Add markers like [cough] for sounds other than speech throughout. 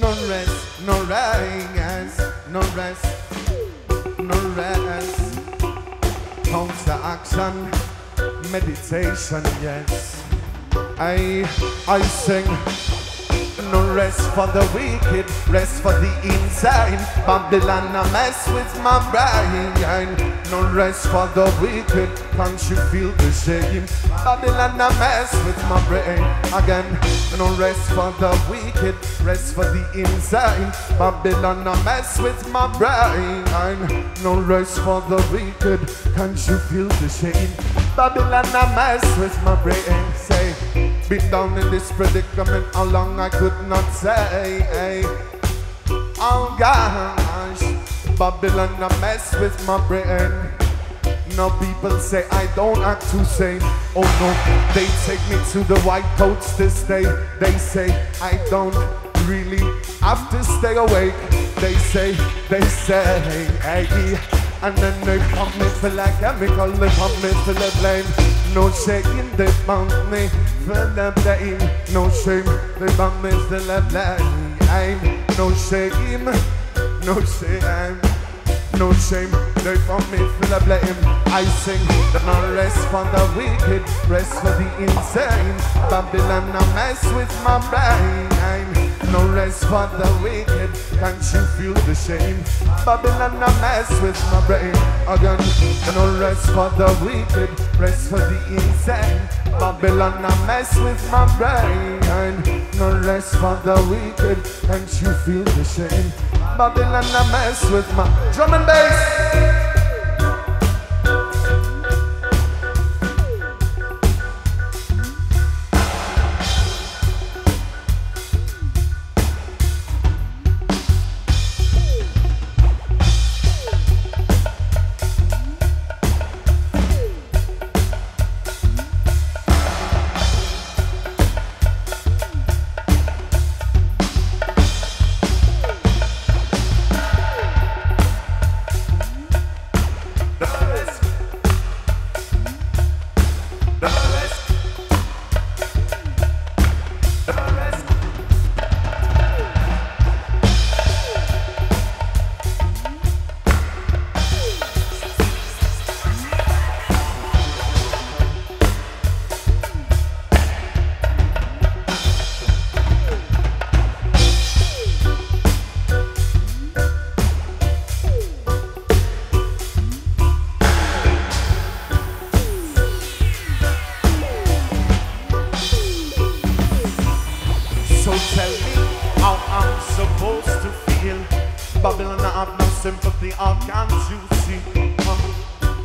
No rest, no rise, no rest, no rest. Counter action, meditation, yes. I, I sing. No rest for the wicked, rest for the insane. Babylon, I mess with my brain. No rest for the wicked, can't you feel the shame? Babylon, I mess with my brain again. No rest for the wicked, rest for the insane. Babylon, I mess with my brain. No rest for the wicked, can't you feel the shame? Babylon, I mess with my brain. Say, been down in this predicament, how long I could not say. Oh gosh, Babylon, I mess with my brain. Now people say I don't act too sane. Oh no, they take me to the white coats this day. They say I don't really have to stay awake. They say, they say, hey. And then they pump me for like chemical, they pump me for the blame. No shaking, they bound me for the blame. No shame, they bound me for the blame. No shame, no shame. No shame, they for me feel of blame. I sing the no rest for the wicked, rest for the insane. Babylon, I mess with my brain. No rest for the wicked, can't you feel the shame? Babylon, I mess with my brain again. No rest for the wicked, rest for the insane. Babylon, I mess with my brain. No rest for the wicked, can't you feel the shame? Babylon, I mess with my drum and bass. Babylon, I have no sympathy, how can't you see?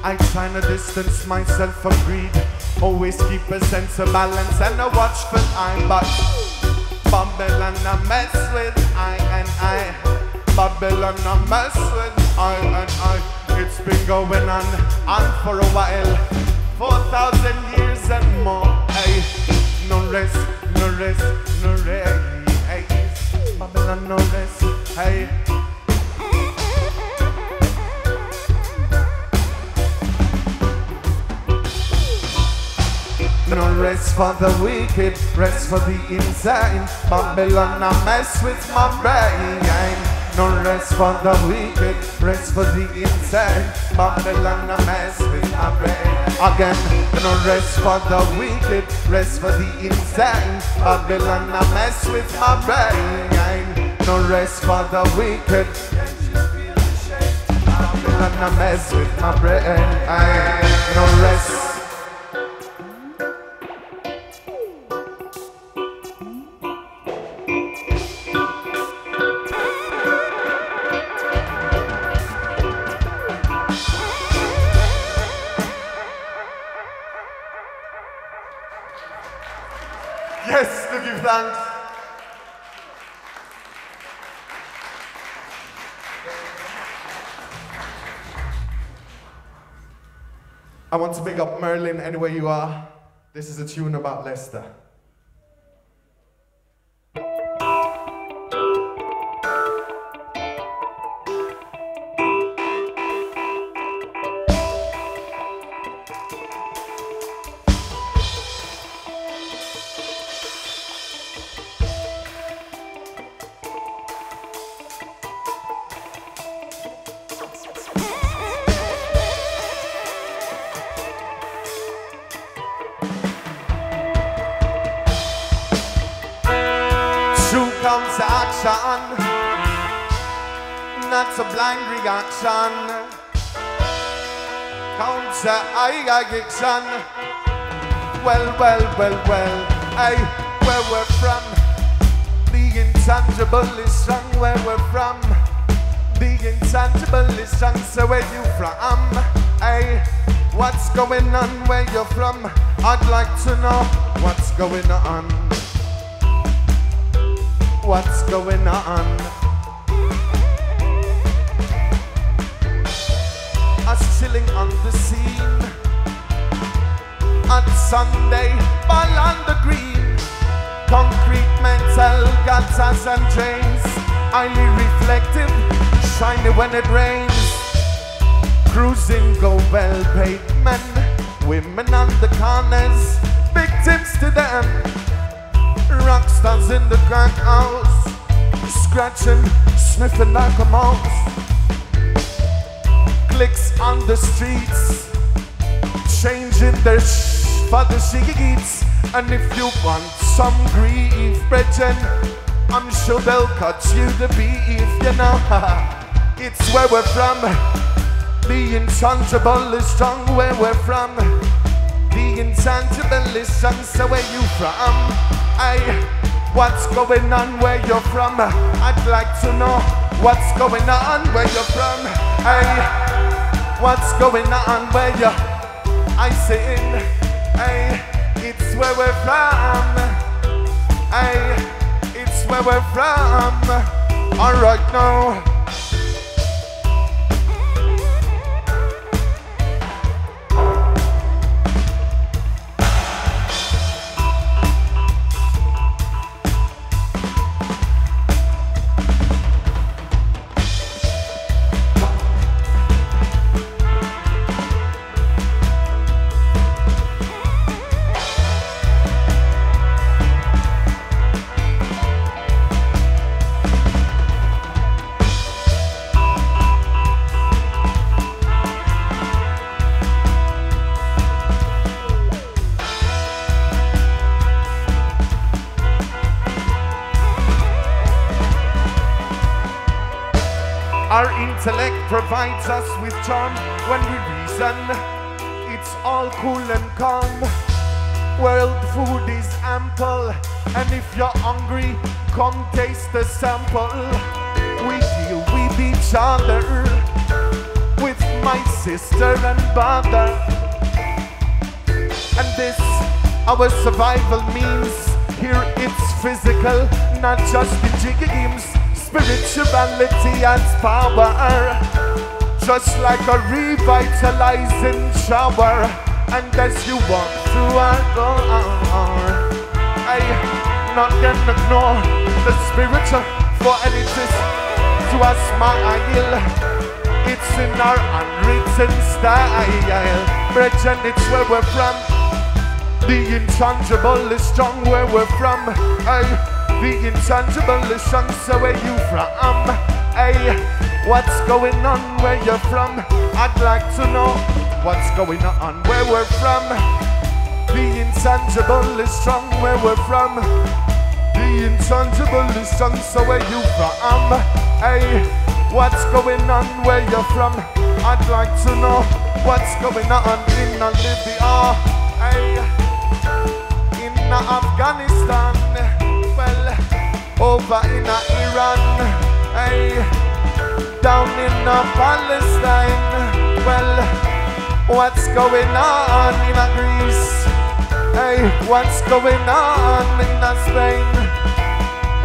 I try to distance myself from greed. Always keep a sense of balance and a watchful eye. But Babylon, I mess with I and I. Babylon, I mess with I and I. It's been going on, on for a while. Four thousand years and more. Hey, no rest, no rest, no rest. Hey, Babylon, no rest. Hey. No rest for the wicked, rest for the insane. Babylon, I mess with my brain. No rest for the wicked, rest for the insane. Babylon, I mess with my brain. Again, no rest for the wicked, rest for the insane. Babylon, I mess with my brain. No rest for the wicked. Babylon, I mess with my brain. No rest. I want to big up Merlin anywhere you are. This is a tune about Leicester. Not a blind reaction. Counter action. Well, well, well, well. Hey, where we're from, the intangible is strong. Where we're from, the intangible is strong. So where you from? Hey, what's going on? Where you're from? I'd like to know what's going on. What's going on? Us chilling on the scene on Sunday, ball on the green. Concrete metal gutters and drains, highly reflective, shiny when it rains. Cruising go well paid men, women on the corners, victims to them. Rockstars in the crack house, scratching, sniffing like a mouse. On the streets, changing their sh for the sheets. And if you want some grief, brethren, I'm sure they'll cut you the beef, you know. [laughs] it's where we're from. The intangible is strong where we're from. The intangible is strong, so where you from? I, what's going on where you're from? I'd like to know what's going on where you're from. I, what's going on where you're I sing, hey, it's where we're from. Hey, it's where we're from. Alright now. Our intellect provides us with charm when we reason. It's all cool and calm. World food is ample, and if you're hungry, come taste the sample. We deal with each other, with my sister and brother. And this, our survival means, here it's physical, not just the jiggy games. Spirituality has power, just like a revitalizing shower. And as you walk through our door, I not gonna ignore the spiritual, for and it is to a smile. It's in our unwritten style, brethren. It's where we're from. The intangible is strong where we're from. Aye. The intangible is so where you from? Hey, what's going on where you're from? I'd like to know what's going on where we're from. The intangible is strong where we're from. The intangible is strong, so where you from? Hey, what's going on where you're from? I'd like to know what's going on in Libya. Hey, in Afghanistan over in Iran, hey, down in Palestine, well, what's going on in Greece? Hey, what's going on in Spain?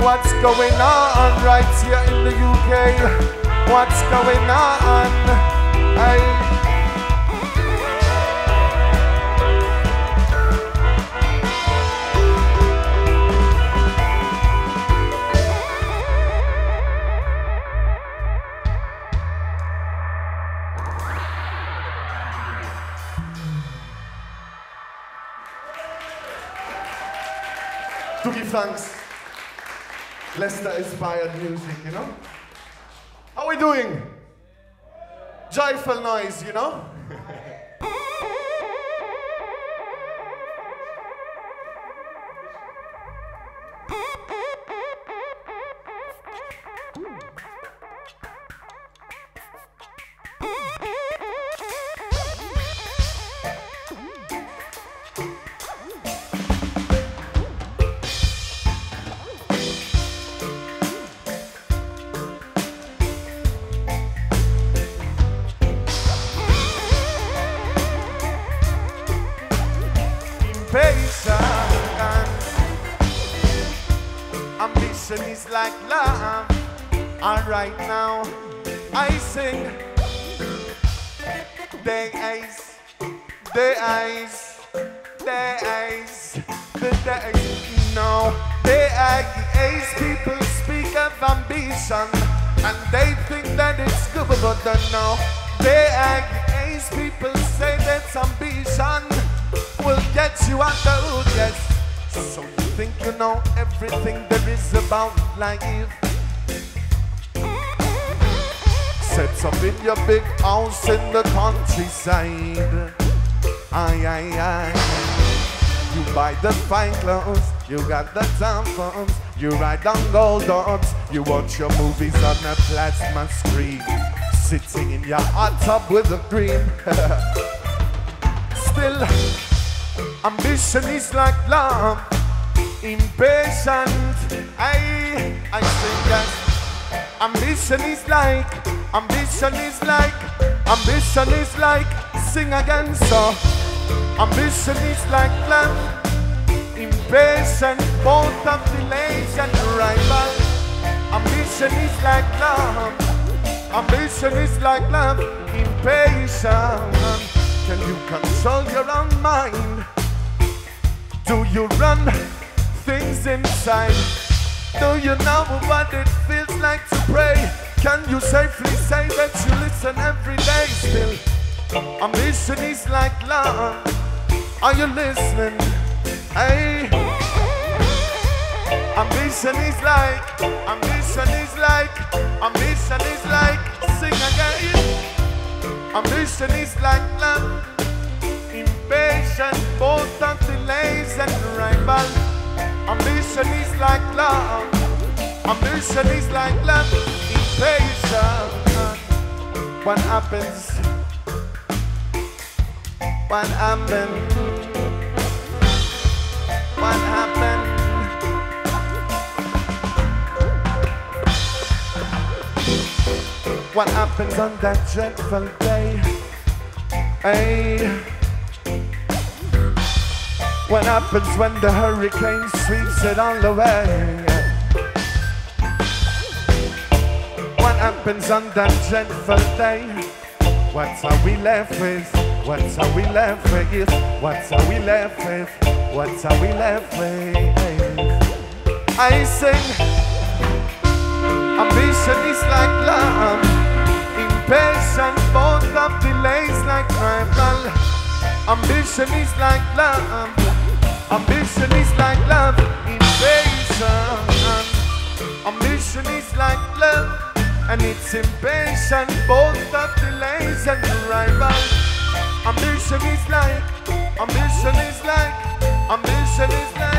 What's going on right here in the UK? What's going on? Hey. Thanks. Leicester inspired music, you know? How we doing? Joyful noise, you know? [laughs] I sing. The eyes, the eyes, the eyes, the eyes. No, the eyes. People speak of ambition, and they think that it's good, but don't know. The eyes. People say that ambition will get you out the hood, yes. So you think you know everything there is about life? Set up in your big house in the countryside. Aye, aye, aye. You buy the fine clothes, you got the tampons, you ride on gold dogs, you watch your movies on a plasma screen, sitting in your hot tub with a dream. [laughs] Still, Ambition is like love, impatient. I, I that. Ambition is like, ambition is like, ambition is like, sing again, so. Ambition is like love, impatient, both of delays and rival. Ambition is like love, ambition is like love, impatient. Can you control your own mind? Do you run things inside? Do you know what it feels like to pray? Can you safely say that you listen every day still? Ambition is like love. Are you listening? Hey. Ambition is like, ambition is like, ambition is like, sing again. Ambition is like love impatient, both of delays and rival. Ambition is like love, ambition is like love, impatient. Uh, what happens? What happened? What happened? What happens on that dreadful day? Hey. What happens when the hurricane sweeps it all away? Happens on that dreadful day? What's are we left with? What's are we left with? What's are we left with? What's are we left with? I sing. Ambition is like love. Impatient, both of delays like rival. Ambition is like love. Ambition is like love, invasion. Ambition is like love, and it's impatient, both of delays and arrival. Ambition is like, ambition is like, ambition is like.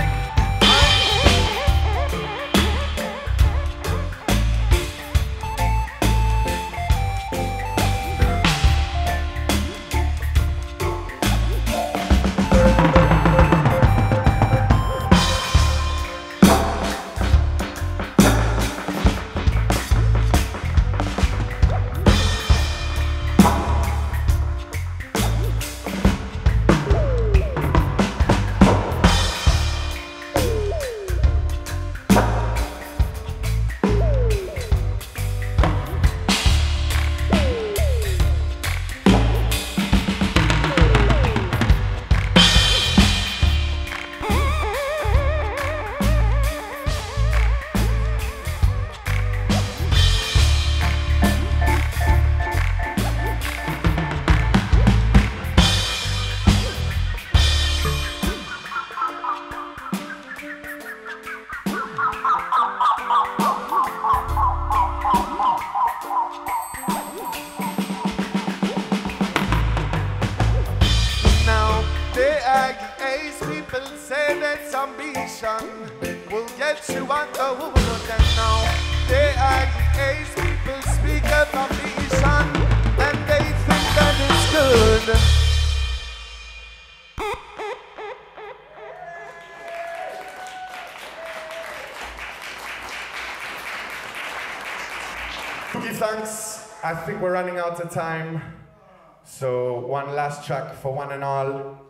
I think we're running out of time. So one last track for one and all.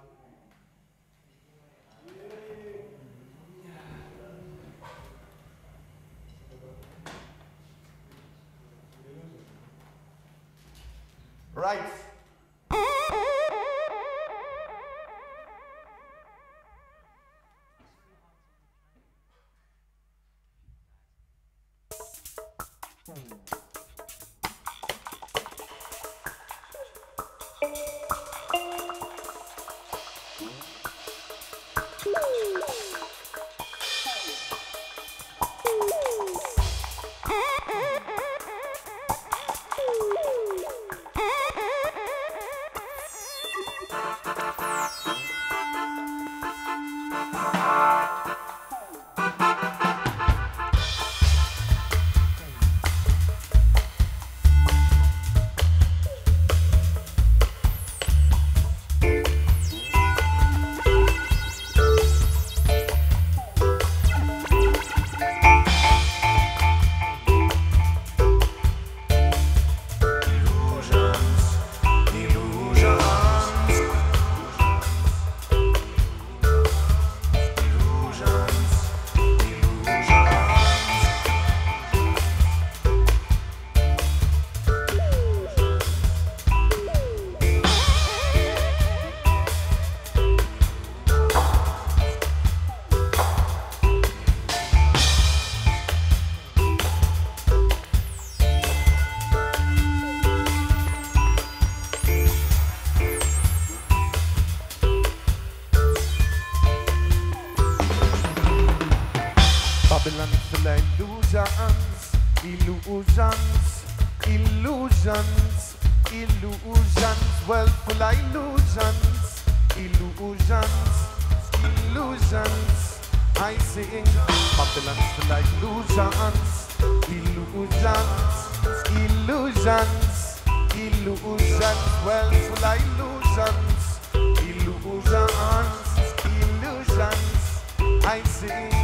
Illusions.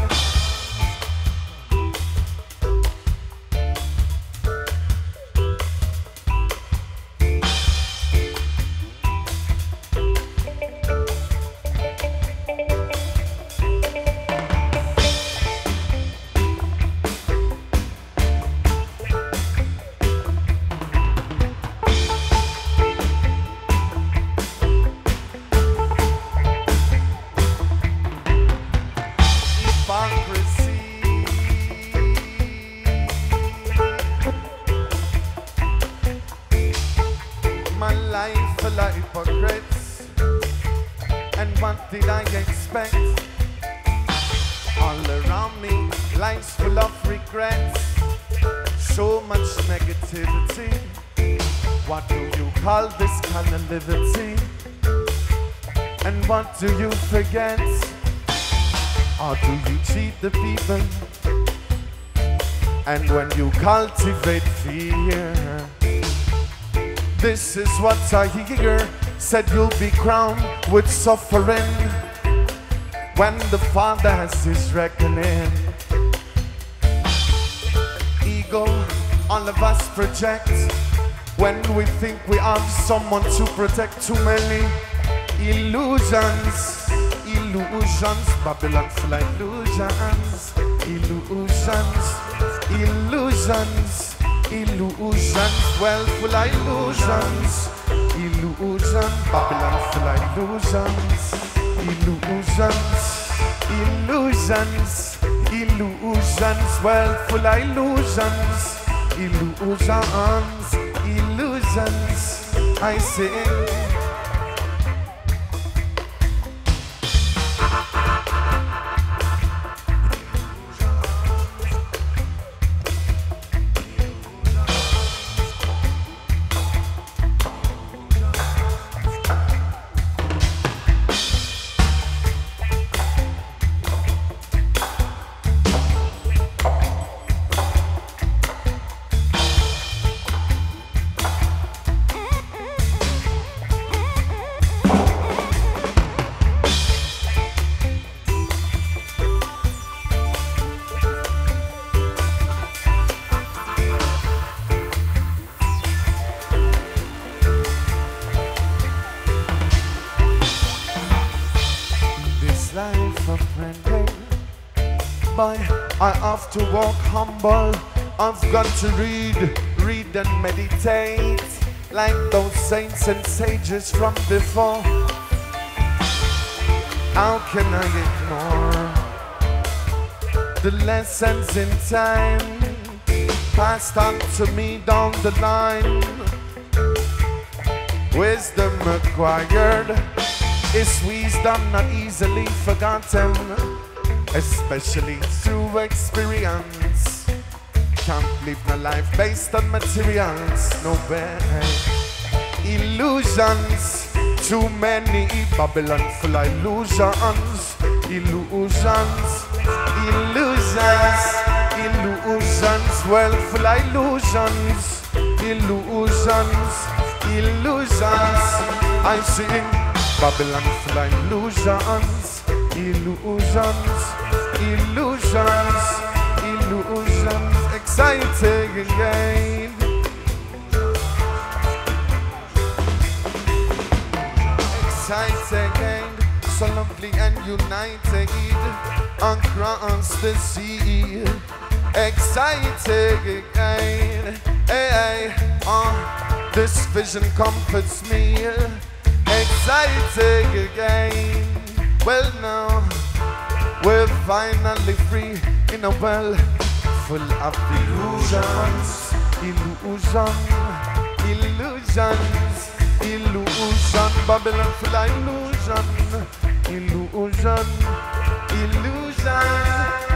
Full of regrets. So much negativity. What do you call this kind of liberty? And what do you forget? Or do you cheat the people? And when you cultivate fear, this is what I hear. Said you'll be crowned with suffering when the Father has his reckoning. Ego, all of us project. When we think we have someone to protect. Too many illusions, illusions, Babylon full illusions, illusions, illusions, illusions, well full of illusions, illusion, Babylon full of illusions, illusions, illusions, illusions, well full of illusions, illusions, illusions, I sing. To walk humble. I've got to read, read and meditate. like those saints and sages from before. How can I ignore the lessons in time passed on to me down the line? Wisdom acquired is wisdom not easily forgotten, especially through experience. Can't live my life based on materials, no way. Illusions, too many. Babylon full of illusions, illusions, illusions, illusions, well full of illusions, illusions, illusions. I sing Babylon full of illusions, illusions, illusions, illusions, exciting again. Exciting again, so lovely and united across the sea. Exciting again, hey, hey, uh, this vision comforts me exciting again. Well, now we're finally free in a world full of illusions, illusion, illusions, illusion. Babylon full of illusion, illusion, illusion. Make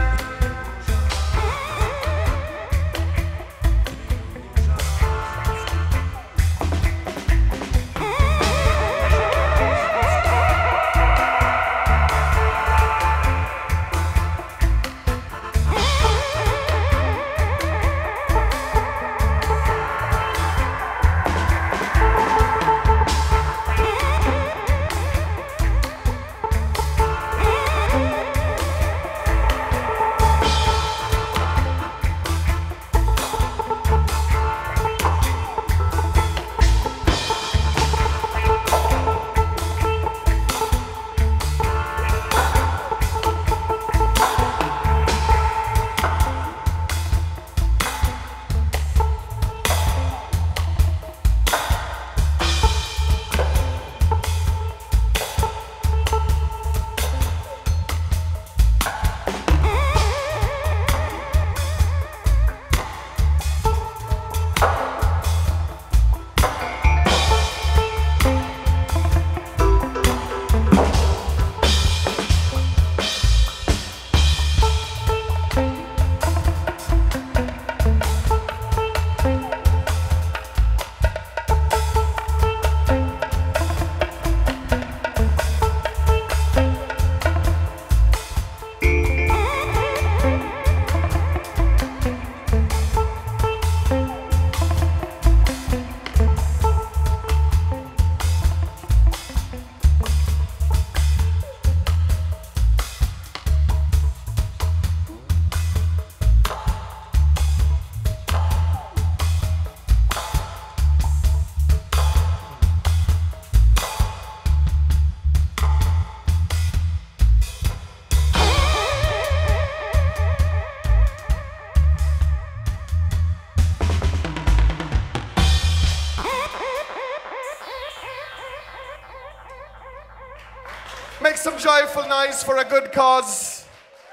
joyful noise for a good cause.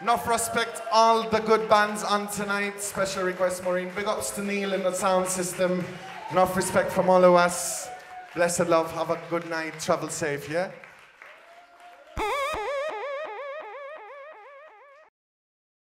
Enough respect all the good bands on tonight. Special request, Maureen. Big ups to Neil in the sound system. Enough respect from all of us. Blessed love. Have a good night. Travel safe, yeah?